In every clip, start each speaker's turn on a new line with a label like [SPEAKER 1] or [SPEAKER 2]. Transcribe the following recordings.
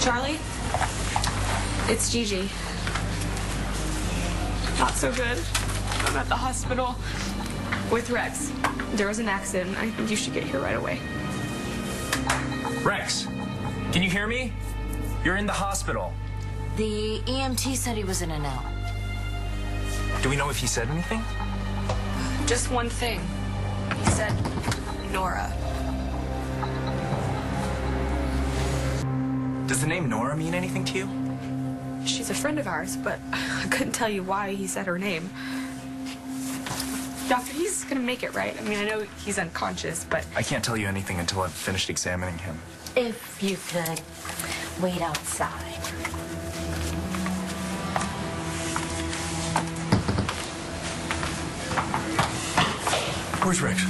[SPEAKER 1] Charlie? It's Gigi. Not so good. I'm at the hospital with Rex. There was an accident. I think you should get here right away.
[SPEAKER 2] Rex, can you hear me? You're in the hospital.
[SPEAKER 3] The EMT said he was in an out.
[SPEAKER 2] Do we know if he said anything?
[SPEAKER 1] Just one thing. He said, Nora.
[SPEAKER 2] Does the name Nora mean anything to you?
[SPEAKER 1] She's a friend of ours, but I couldn't tell you why he said her name. Doctor, he's gonna make it right. I mean, I know he's unconscious, but
[SPEAKER 2] I can't tell you anything until I've finished examining him.
[SPEAKER 3] If you could wait outside.
[SPEAKER 4] Where's Rex?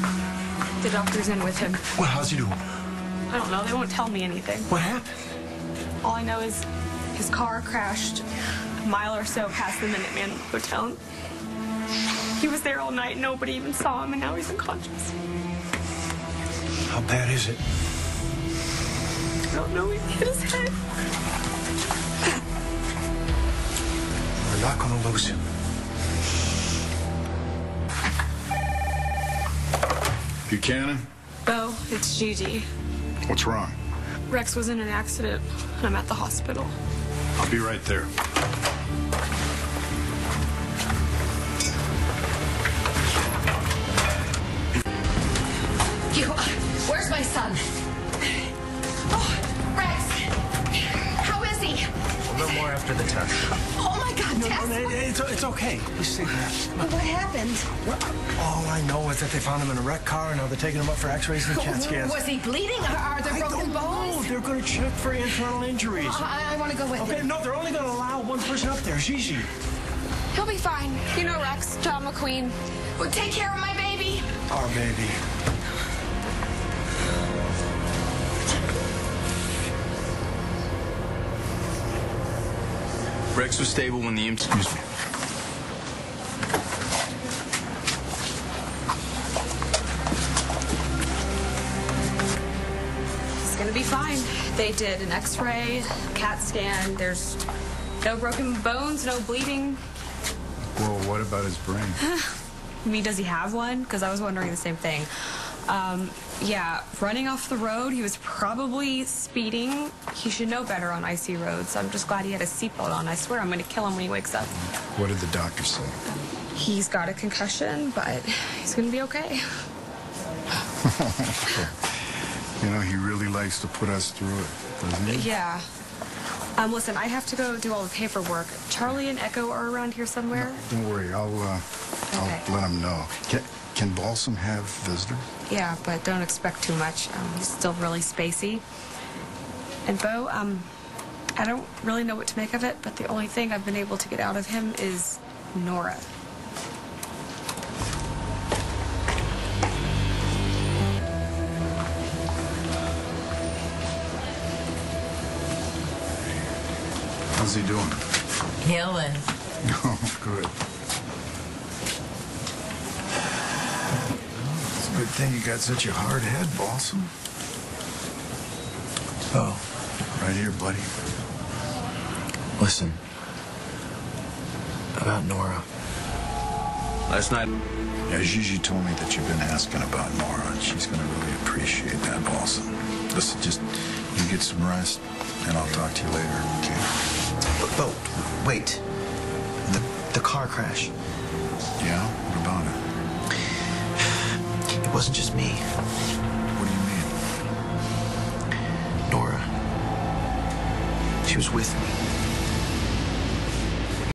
[SPEAKER 1] the doctor's in with him.
[SPEAKER 4] Well, how's he doing?
[SPEAKER 1] I don't know. They won't tell me anything.
[SPEAKER 4] What happened?
[SPEAKER 1] All I know is his car crashed a mile or so past the Minuteman Hotel. He was there all night. Nobody even saw him, and now he's unconscious.
[SPEAKER 4] How bad is it?
[SPEAKER 1] I don't know. He hit his head.
[SPEAKER 4] We're not gonna lose him.
[SPEAKER 5] Buchanan,
[SPEAKER 1] Bo, it's Gigi.
[SPEAKER 5] what's wrong?
[SPEAKER 1] Rex was in an accident, and I'm at the hospital.
[SPEAKER 5] I'll be right there.
[SPEAKER 3] You, where's my son? Oh, Rex, how is he?
[SPEAKER 2] A little more after the test.
[SPEAKER 3] My God,
[SPEAKER 4] It's, it's okay. You see that?
[SPEAKER 3] what, what happened?
[SPEAKER 4] All I know is that they found him in a wrecked car and now they're taking him up for x-rays and CAT scans.
[SPEAKER 3] Was he bleeding? Are, there
[SPEAKER 4] I
[SPEAKER 3] broken
[SPEAKER 4] don't know.
[SPEAKER 3] bones?
[SPEAKER 4] They're gonna check for internal injuries.
[SPEAKER 3] I, I want to go with him.
[SPEAKER 4] Okay, no, they're only gonna allow one person up there, Gigi.
[SPEAKER 1] He'll be fine. You know Rex, John McQueen.
[SPEAKER 3] Well, take care of my baby.
[SPEAKER 4] Our baby.
[SPEAKER 5] Rex was stable when the EMT. Excuse me.
[SPEAKER 1] He's gonna be fine. They did an X-ray, CAT scan. There's no broken bones, no bleeding.
[SPEAKER 5] Well, what about his brain?
[SPEAKER 1] I mean, does he have one? Because I was wondering the same thing. Um, yeah, running off the road, he was probably speeding. He should know better on icy roads. I'm just glad he had a seatbelt on. I swear I'm going to kill him when he wakes up.
[SPEAKER 5] What did the doctor say?
[SPEAKER 1] He's got a concussion, but he's going to be okay.
[SPEAKER 5] You know, he really likes to put us through it, doesn't he?
[SPEAKER 1] Yeah. Um, listen, I have to go do all the paperwork. Charlie and Echo are around here somewhere.
[SPEAKER 5] Don't worry, I'll uh, I'll let them know. Can, can Balsom have visitors?
[SPEAKER 1] Yeah, but don't expect too much. Um, he's still really spacey. And Bo, um, I don't really know what to make of it, but the only thing I've been able to get out of him is Nora.
[SPEAKER 5] How's he doing?
[SPEAKER 3] Healing.
[SPEAKER 5] Oh, good. It's a good thing you got such a hard head, Balsom. Oh, right here, buddy.
[SPEAKER 2] Listen. About Nora. Last night.
[SPEAKER 5] Yeah, Gigi told me that you've been asking about Nora, and she's going to really appreciate that, Balsom. Listen, just you get some rest, and I'll talk to you later, okay?
[SPEAKER 6] But wait. The, the car crash.
[SPEAKER 5] Yeah? What about it?
[SPEAKER 6] It wasn't just me.
[SPEAKER 5] What do you mean?
[SPEAKER 6] Nora. She was with me.